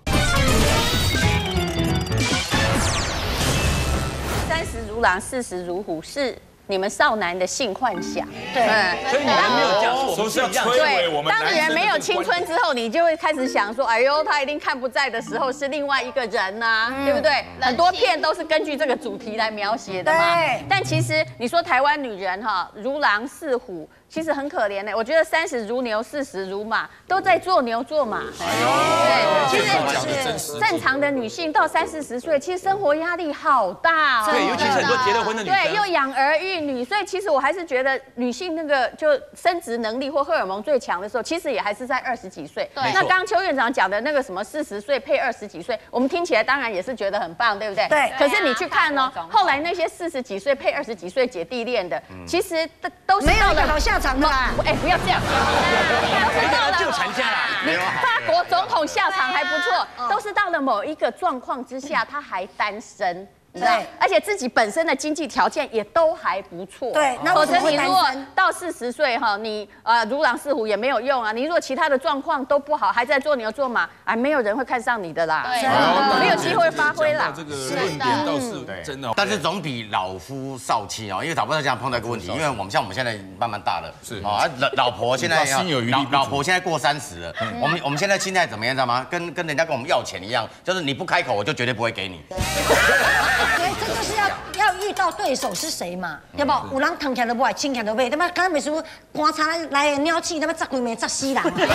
S9: 三十如狼，四十如虎是你们少男的性幻想。
S8: 对
S7: 所以你们没有讲说我们是一样的。
S9: 对，当人没有青春之后，你就会开始想说，哎呦，他一定看不在的时候是另外一个人呐、对不对？很多片都是根据这个主题来描写的嘛
S8: 对。
S9: 但其实你说台湾女人哈，如狼似虎。其实很可怜呢，我觉得三十如牛，四十如马，都在做牛做马。对，其
S1: 实
S9: 实正常的女性到三四十岁，其实生活压力好大哦。
S7: 对，尤其是很多结了婚的女
S9: 对，又
S7: 生。
S9: 养儿育女，所以其实我还是觉得女性那个就生殖能力或荷尔蒙最强的时候，其实也还是在二十几岁。
S12: 对
S9: 那刚刚邱院长讲的那个什么四十岁配二十几岁，我们听起来当然也是觉得很棒，对不对？
S8: 对
S9: 可是你去看哦，后来那些四十几岁配二十几岁姐弟恋的，其实都都是到了
S8: 没有一个好下场的啦。
S9: 哎，不要这样，都是到了
S7: 就成家了。
S9: 你法国总统下场还不错，都是到了某一个状况之下，他还单身。你知道
S8: 对，
S9: 而且自己本身的经济条件也都还不错。
S8: 对那
S9: 否则你如果到四十岁哈，你呃如狼似虎也没有用啊。你如果其他的状况都不好，还在做牛做马，啊，没有人会看上你的啦。
S12: 对。
S1: 好
S9: 没有机会发挥啦。
S1: 这个论点倒是真的哦，
S2: 但是总比老夫少妻哦，因为找不到这样碰到一个问题，因为我们像我们现在慢慢大了，
S1: 是。
S2: 哦，啊老老婆现在
S1: 心有余力
S2: 老老婆现在过三十了，我们我们现在心态怎么样，知道吗？跟跟人家跟我们要钱一样，就是你不开口，我就绝对不会给你。[LAUGHS]
S8: 所以这就是要要遇到对手是谁嘛，对不？有人躺起来都不爱，轻起来都袂，他妈刚刚没说观察来的鸟气，他妈砸鬼没砸死人，[LAUGHS] 对不对？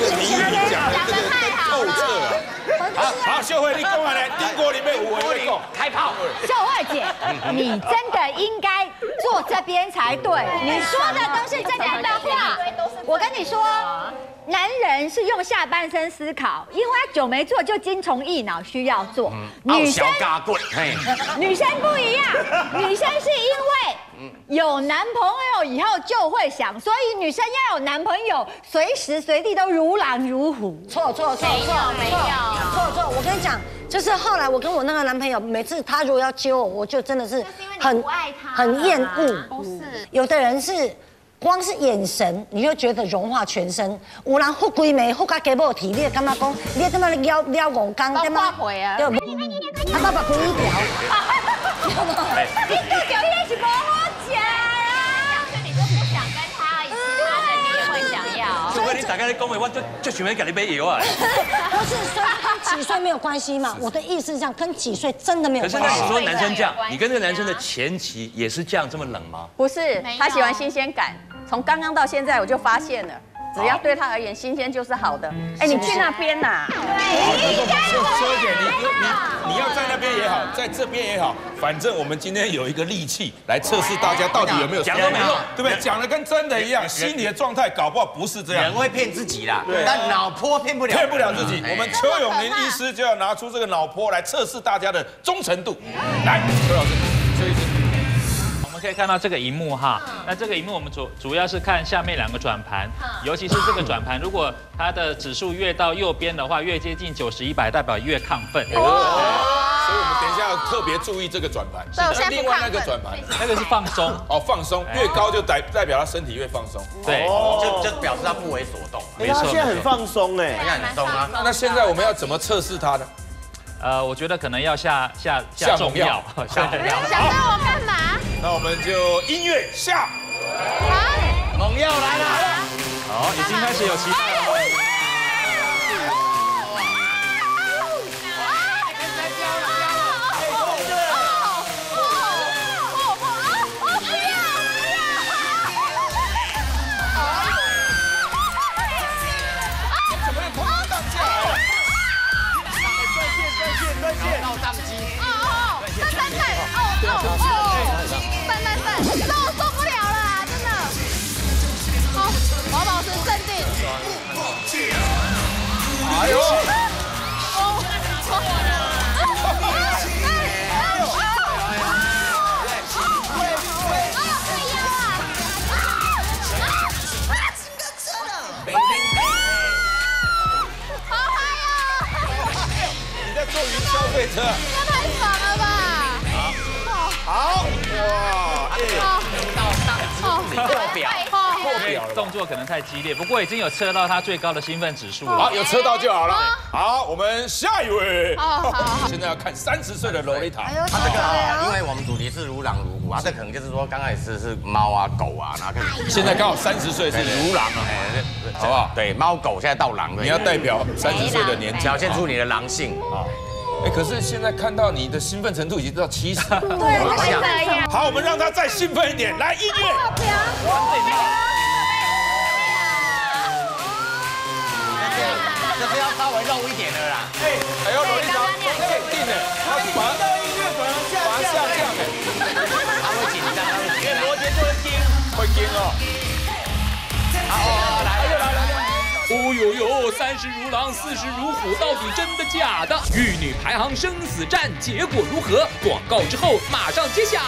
S1: 这个谜语讲的透彻啊。好，好，秀慧，你讲完了，英国里面有我会讲。
S2: 开炮！
S10: 秀慧姐，你真的应该坐这边才对。你说的都是这样的话。我跟你说，男人是用下半身思考，因为他久没做就精虫益脑，需要做。女生
S2: 傲小嘎棍，嘿，[LAUGHS]
S10: 女生不一样，[LAUGHS] 女生是因为有男朋友以后就会想，所以女生要有男朋友，随时随地都如狼如虎。
S8: 错错错错
S12: 没有
S8: 错错！我跟你讲，就是后来我跟我那个男朋友，每次他如果要揪我，我就真的是很
S12: 不爱他
S8: 很厌恶。
S12: 不是
S8: 有的人是光是眼神，你就觉得融化全身。有人富贵眉，护到鸡母体，你也干嘛讲？你他妈的撩撩五缸，
S9: 都
S8: 他妈
S9: 挂回啊
S8: 对，他爸爸不一条。
S10: 你这九一是无好食啊！
S12: 所以你就不想跟他一起，他的你也会想要。
S7: 除非你打开你讲的，我就就想要给你买药啊。
S8: 不是说跟几岁没有关系嘛？我的意思是这样，跟几岁真的没有
S7: 可是
S8: 关系。
S7: 那你说男生这样你跟这个男生的前期也是这样这么冷吗？
S9: 不是，他喜欢新鲜感。从刚刚到现在，我就发现了，只要对他而言新鲜就是好的。哎，你去那边呐？
S1: 秀秀姐，你你你你要在那边也好，在这边也好，反正我们今天有一个利器来测试大家到底有没有
S7: 讲都没用
S1: 对不对？讲的跟真的一样，心理的状态搞不好不是这样。
S2: 人。会骗自己啦，
S1: 对。
S2: 但脑波骗不了，
S1: 骗不了自己，
S2: 哎。
S1: 我们邱永林医师就要拿出这个脑波来测试大家的忠诚度。来，邱老师，
S18: 可以看到这个荧幕哈，那这个荧幕我们主主要是看下面两个转盘，尤其是这个转盘，如果它的指数越到右边的话，越接近九十一百，代表越亢奋。
S1: 所以我们等一下要特别注意这个转盘。
S12: 对我现在不
S1: 另外那个转盘，
S18: 那个是放松，
S1: 哦，放松，越高就代代表他身体越放松。
S18: 对，
S2: 就就表示他不为所动。
S3: 哎，他现在很放松哎。
S2: 你看很松啊，
S1: 那现在我们要怎么测试他呢？
S18: 呃，我觉得可能要下下
S1: 下
S18: 下重
S1: 猛药
S18: 药，[LAUGHS] 下重药。
S12: 想让我干嘛？
S1: 那我们就音乐下。
S2: 好猛药来了。
S18: 好，已经开始有期待了。作可能太激烈，不过已经有测到他最高的兴奋指数了。
S1: 好，有测到就好了。好，我们下一位。[LAUGHS] 现在要看三十岁的洛丽塔。
S2: 他这个啊，因为我们主题是如狼如虎啊，这可能就是说刚开始是猫啊狗啊，然后 [LAUGHS]
S1: 现在刚好三十岁是如狼啊
S2: 哎
S1: 好不好
S2: 对，猫狗现在到狼了，
S1: 你要代表三十岁的年纪
S2: 表现出你的狼性啊。
S1: 哎，可是现在看到你的兴奋程度已经到七十。
S12: 对不会这样
S1: 好，我们让他再兴奋一点，来音乐。
S2: 这是要稍微肉一点的啦。
S1: 哎，哎呦，洛丽塔稳定的，他把
S3: 到音乐反而下
S1: 把它下降哎。
S2: 他会紧张，他会紧张。
S3: 摩羯座的金，
S1: 会惊哦。
S2: 好，来了来了。
S15: 哦呦呦，三十如狼，四十如虎，到底真的假的？玉女排行生死战结果如何？广告之后马上揭晓。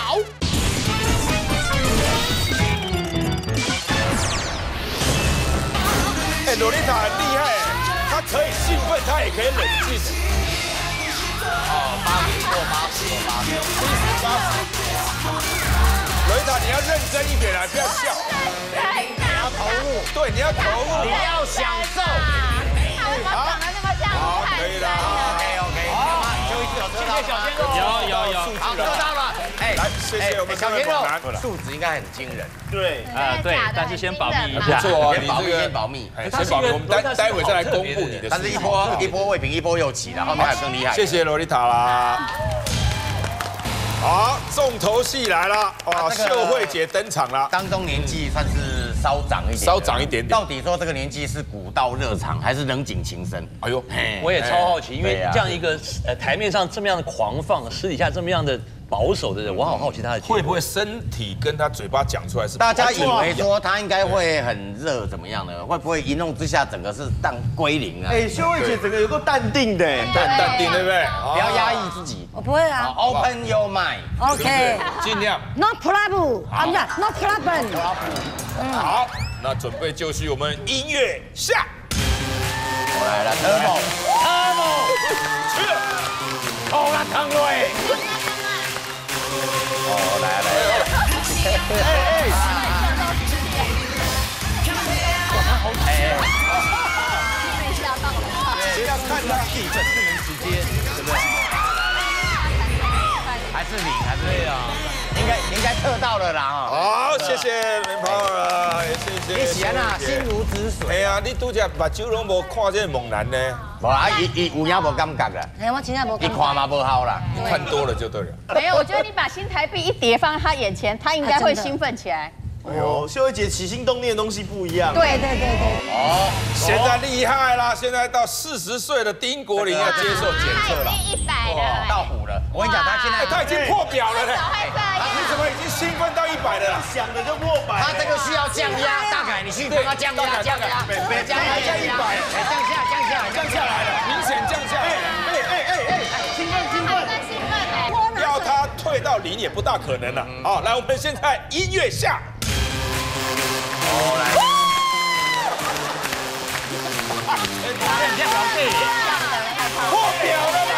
S1: 哎，洛丽塔很厉害，她可以兴奋，他也可以冷静。
S2: 哦，八十过八十过八十，
S1: 八十。洛丽塔，你要认真一点啊，不要笑。
S2: 你要投入，
S1: 对，你要投入，
S2: 你要享受。
S12: 好，长得那么像
S1: 好，可以了。
S2: OK OK，好，就一直有车道，
S7: 小鲜肉
S18: 有有有，
S2: 好，车到了。哎，
S1: 来，谢谢我们
S2: 小鲜肉
S1: 男，
S2: 素质应该很惊人。
S3: 对，
S18: 啊对，但是先保密一
S1: 不
S18: 下。
S1: 错哦，
S2: 先保密，
S1: 你这个
S2: 先保密。
S1: 哎先保密，我们待待会再来公布你的。
S2: 但是一波一波未平一波又起然，后面还有更厉害。
S1: 谢谢洛丽塔啦。好，重头戏来了，哇，秀慧姐登场了。
S2: 当中年纪算是稍长一点，
S1: 稍长一点点
S2: 到底说这个年纪是古道热肠，还是冷景情深？
S1: 哎呦，
S7: 我也超好奇，因为这样一个呃台面上这么样的狂放，私底下这么样的保守的人，我好好奇他的
S1: 会不会身体跟他嘴巴讲出来是？
S2: 大家以为说他应该会很热，怎么样呢？会不会一弄之下整个是当归零啊？
S3: 哎，秀慧姐整个有够淡定的，
S1: 淡淡定，对不对？
S2: 不要压抑自己
S8: 我不会啊。
S2: ，Open your mind。
S8: OK。
S1: 尽量。
S8: No problem，啊不是，No problem。
S1: 好，那准备就绪，我们音乐下。
S2: 来了，Turbo，Turbo，
S1: 了，
S2: 哎哎。
S1: 看他地震不能直接，对不对？
S2: 还是你，还是对啊？应该应该测到了啦哈。
S1: 好，谢谢林泡儿，也谢谢。
S2: 你喜欢啊，心如止水。
S1: 哎呀，你拄只目睭拢无看这个猛男呢？
S2: 无啊，伊伊有影无感觉啦，
S8: 哎，我真的无
S2: 伊看嘛无好啦。
S1: 你看多了就对了。
S9: 没有，我觉得你把新台币一叠放在他眼前，他应该会兴奋起来。
S3: 哎呦，秀慧姐起心动念的东西不一样。
S9: 对对对对。
S1: 哦，现在厉害啦！现在到四十岁的丁国林要接受检测了，
S12: 一百了，
S2: 到虎了。我跟你讲，他现在
S1: 哎他已经破表了嘞。你怎么已经兴奋到一百了啦？
S3: 想的就破百。
S2: 他这个需要降压，大概你去帮他降压，降压，别降压，降一百，降下，降下，降下来了，
S1: 明显降下来了。
S3: 哎哎哎哎，兴奋兴奋
S12: 兴奋哎！
S1: 要他退到零也不大可能了。好，来，我们现在音乐下。
S2: 哦，来。[LAUGHS]
S1: 破表了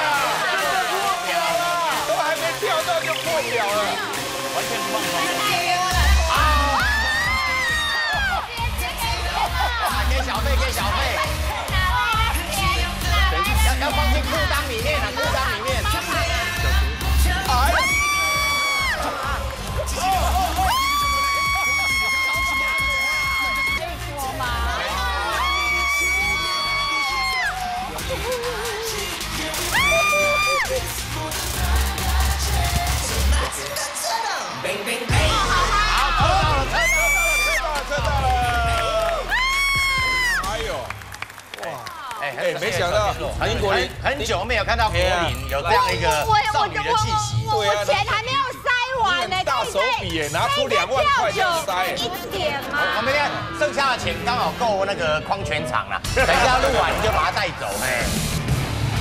S2: 看到柏林有这样一个少女的气息。
S16: 对啊钱还没有塞完呢，
S1: 大手笔耶，拿出两万块这样塞。
S16: 一点嘛。
S2: 我们看剩下的钱刚好够那个矿泉场了，等一下录完你就把它带走，哎。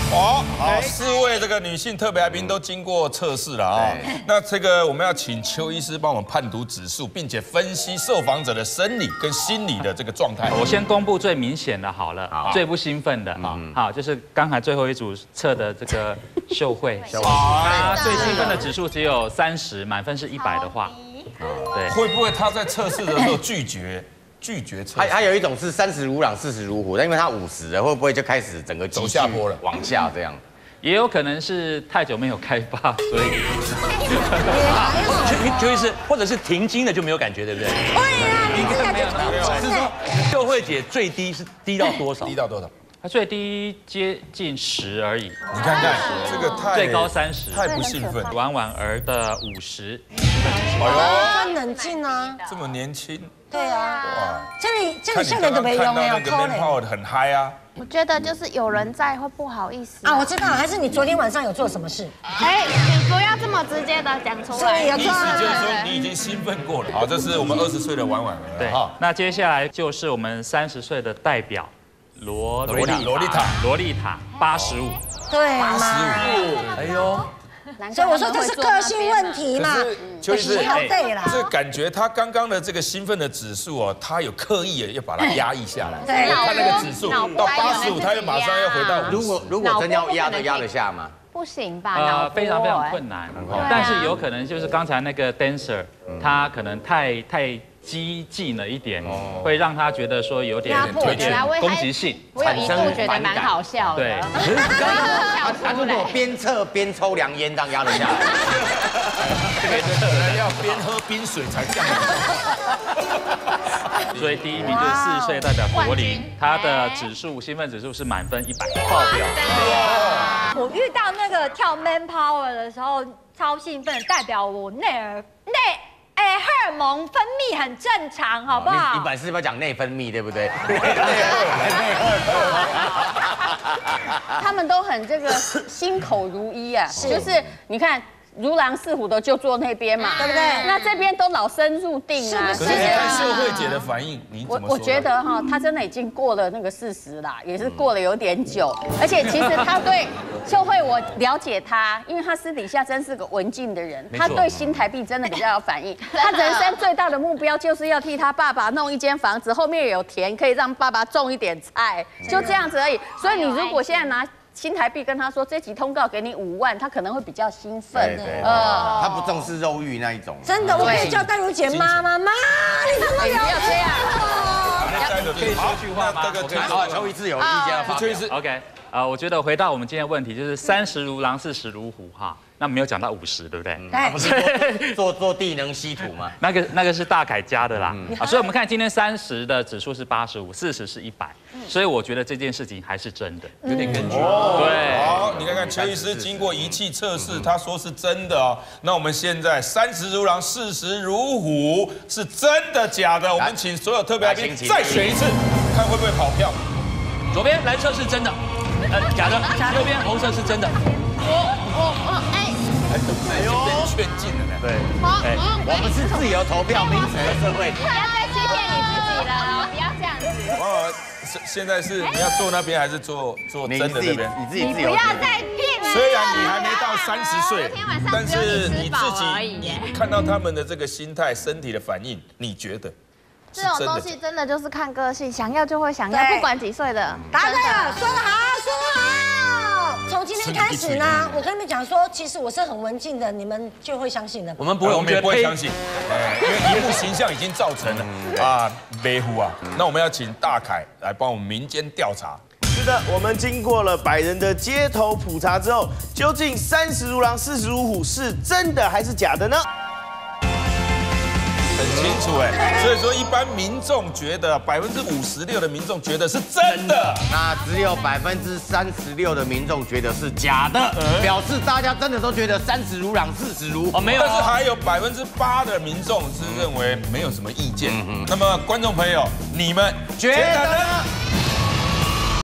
S1: 哦，好，四位这个女性特别来宾都经过测试了啊。那这个我们要请邱医师帮我们判读指数，并且分析受访者的生理跟心理的这个状态。
S18: 我先公布最明显的好了，最不兴奋的。啊，好，就是刚才最后一组测的这个秀慧，[LAUGHS] 她最兴奋的指数只有三十，满分是一百的话，对，
S1: 会不会她在测试的时候拒绝？拒绝测
S2: 还还有一种是三十如狼，四十如虎，但因为他五十了，会不会就开始整个
S1: 走下坡了
S2: 往下这样？
S18: 也有可能是太久没有开发，[LAUGHS] 所以 [LAUGHS]
S7: 就就是或者是停经了就没有感觉，对不对？
S8: 会啊，你这个就
S7: 没有，是说秀慧姐最低是低到多少？
S1: 低到多少？
S18: 她最低接近十而已。
S1: 你看看这个太
S18: 最高三十，
S1: 太不兴奋。
S18: 婉婉儿的五十，
S8: 哎呦，很冷静啊，
S1: 这么年轻。
S8: 对啊，哇，这里这
S1: 看
S8: 里现在都没用没有
S1: 那个泡很嗨啊。
S12: 我觉得就是有人在会不好意思
S8: 啊，我知道，还是你昨天晚上有做什么事？
S12: 哎，你不要这么直接的讲出来。
S1: 意思就是说你已经兴奋过了。好，这是我们二十岁的婉婉儿。
S18: 对，那接下来就是我们三十岁的代表罗
S1: 罗丽
S18: 罗丽塔罗丽塔八十五，
S8: 对八十五？
S1: 哎呦。
S8: 所以我说这是个性问题嘛，
S1: 就是
S8: 对啦。
S1: 这感觉他刚刚的这个兴奋的指数哦，他有刻意的要把它压抑下来。[LAUGHS]
S8: 对，
S1: 他那个指数到八十五，他又马上要回到。
S2: 如果如果真要压的压得下吗？
S12: 不行吧？呃，
S18: 非常非常困难。但是有可能就是刚才那个 dancer，他可能太太。激进了一点，会让他觉得说有点有点攻击性，
S11: 产生觉得蛮好笑的。
S18: 对，
S2: 他他如果边测边抽凉烟，这样压得下来。
S1: 要边喝冰水才这样。
S18: 所以第一名就是四十岁代表柏林，他的指数兴奋指数是满分一百，爆表。
S10: 我遇到那个跳 Man Power 的时候超兴奋，代表我内耳内。哎，荷尔蒙分泌很正常，好不好？
S2: 你本来是要讲内分泌，对不对？[LAUGHS]
S9: 他们都很这个心口如一啊，就是你看。如狼似虎的就坐那边嘛，
S8: 对不对？
S9: 那这边都老生入定啊。
S1: 可是看秀慧姐的反应，你
S9: 我我觉得哈，她真的已经过了那个四十啦，也是过了有点久。而且其实她对 [LAUGHS] 秀慧，我了解她，因为她私底下真是个文静的人，她对新台币真的比较有反应。她人生最大的目标就是要替她爸爸弄一间房子，后面有田可以让爸爸种一点菜，就这样子而已。所以你如果现在拿。新台币跟他说这集通告给你五万，他可能会比较兴奋。
S2: 对，他不重视肉欲那一种。
S8: 真的，我可以叫戴如姐妈妈妈，你怎么
S9: 不要这样？
S18: 可以说句话吗？
S2: 好，邱一次有意见了，
S1: 邱一次
S18: ，OK。啊，我觉得回到我们今天的问题，就是三十如狼，四十如虎，哈。那没有讲到五十，对不对？
S8: 对，
S2: 不是做做地能稀土吗？[LAUGHS]
S18: 那个那个是大凯加的啦。啊，所以我们看今天三十的指数是八十五，四十是一百，所以我觉得这件事情还是真的，
S1: 有点根据。
S18: 对，
S1: 好，你看看邱医师经过仪器测试，他说是真的哦。那我们现在三十如狼，四十如虎，是真的假的？我们请所有特别来宾再选一次，看会不会跑票。
S7: 左边蓝色是真的，呃，假的；右边红色是真的。我我
S1: 我哎。哎呦，被劝进了呢。
S2: 对，哎，我们是自由投票民主的社会。
S11: 不要再欺骗你自己了，不要这样子。哦，
S1: 现现在是你要坐那边还是坐坐真的那边？
S2: 你自己
S11: 自己。不要再骗了。
S1: 虽然你还没到三十岁，但是你自己你看到他们的这个心态、身体的反应，你觉得？
S12: 这种东西真的就是看个性，想要就会想要，不管几岁的。
S8: 答对了，说得好，说得好。从今天开始呢，我跟你们讲说，其实我是很文静的，你们就会相信的。
S1: 我们不会，我们也不会相信，因为一部形象已经造成了啊，维护啊。那我们要请大凯来帮我们民间调查。
S3: 是的，我们经过了百人的街头普查之后，究竟三十如狼，四十如虎是真的还是假的呢？
S1: 很清楚哎，所以说一般民众觉得百分之五十六的民众觉得是真的，
S2: 那只有百分之三十六的民众觉得是假的，表示大家真的都觉得三十如狼，四十如
S1: 哦没有，但是还有百分之八的民众是认为没有什么意见。那么观众朋友，你们觉得呢？